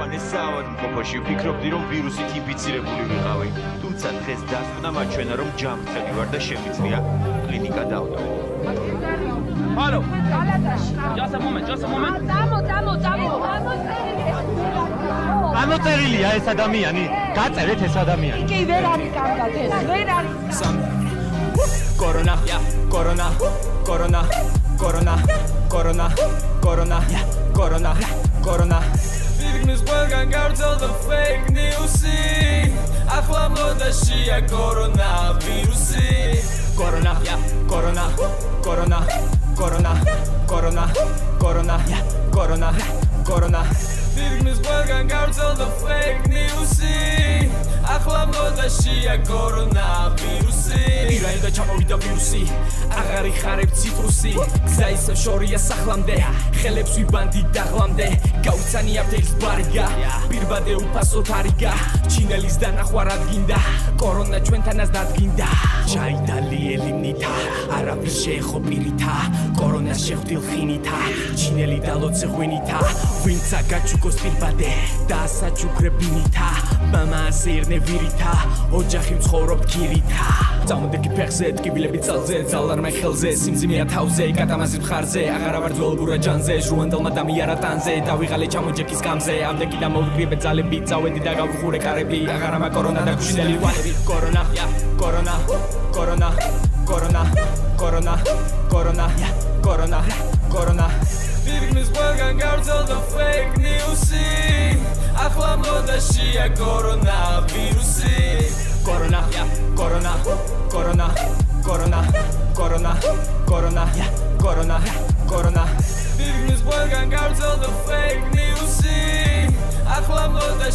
მანე საავადმყოფოში ვფიქრობდი რომ ვირუსით ინფიცირებული ვიყავი. თუმცა დღეს დასკვნა მაჩვენა რომ ჯანმრთელი ვარ და შემიძლია კლინიკა დავდო. ჰალო. კალათაში. Just a moment, just a moment. დამო, დამო, დამო. ამოწერილია ეს ადამიანი. გაწერეთ ეს ადამიანი. კი ვერ არის კარგად ეს. ვერ არის. კორონა, კორონა, კორონა, კორონა, კორონა, კორონა, კორონა, კორონა. ფიგნის ყველგან გავრცელდა fake news-ი. ახლა მოდაშია კორონა ვირუსი. კორონა, კორონა, კორონა, კორონა, კორონა, კორონა, კორონა, კორონა. ფიგნის ყველგან გავრცელდა fake news-ი. ახლა მოდაშია კორონა ვირუსი. ირაი და ჩამოვიდა ვირუსი აღარ იხარებ ციტრუსი გზა ისევ შორია სახლამდე ხელებს ვიბანდი დაღლამდე გაუცანია ფეიქს ბარიგა პირბადე უფასო თარიგა ჩინელის დანახვა რადგინდა კორონა ჩვენთანაც დადგინდა ჩაიდალიელი ნითა არაფერ შეეხო პირითა კორონა შეხვდილ ხინითა ჩინელი დალოცე ღვინითა ვინცა გაჩუკოს პირბადე და საჩუქრებინითა მამა ასერნე ვირითა ოჯახი მცხოვრობ ქირითა. წამოდეკი ფეხზე ტკივილები ძალზე ძალარმე ხელზე სიმძიმეა თავზე კატამაზი მხარზე აღარა ვარ ძველბურა ჯანზე ჟუანდელმა და მიარა ტანზე დავიღალე ჩამოჯექის გამზე ამდეკი და მოვიგრიბე ძალები წავედი და გავხურე კარები აღარა მა კორონა და გუშინელი ვარები კორონა კორონა კორონა კორონა კორონა კორონა კორონა კორონა ფიგნის ყველგან გავრცელდა fake news-ი. ახლა მოდაშია კორონა ვირუსი. კორონა კორონა კორონა კორონა კორონა კორონა კორონა კორონა ფიგნის ყველგან გავრცელდა fake news-ი.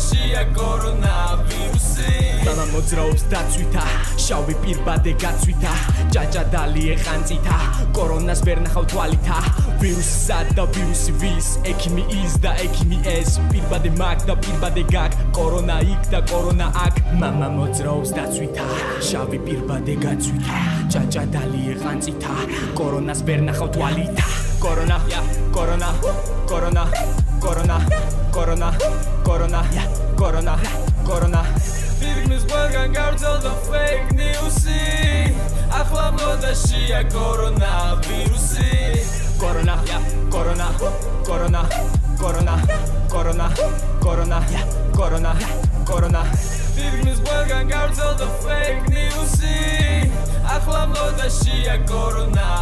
ჭაობაშია კორონავირუსი დანა მოძრაობს დაცვითა შავი პირბადე გაცვითა ჯაჯადალი ეყანწითა კორონას ვერ ნახავ თვალითა ვირუსი სად და ვირუსი ვის ექიმი ის და ექიმი ეს პირბადე მაგ და პირბადე გაკ კორონა იქ და კორონა აქ მამა მოძრაობს დაცვითა შავი პირბადე გაცვითა ჯაჯადალი ეყანწითა კორონას ვერ ნახავ თვალითა კორონა კორონა კორონა კორონა კორონა კორონა კორონა კორონა ფიგნის ყველგან გავრცელდა fake news-ი. ახლა მოდაშია კორონა ვირუსი. კორონა კორონა კორონა კორონა კორონა კორონა კორონა კორონა ფიგნის ყველგან გავრცელდა fake news-ი. ახლა მოდაშია კორონა.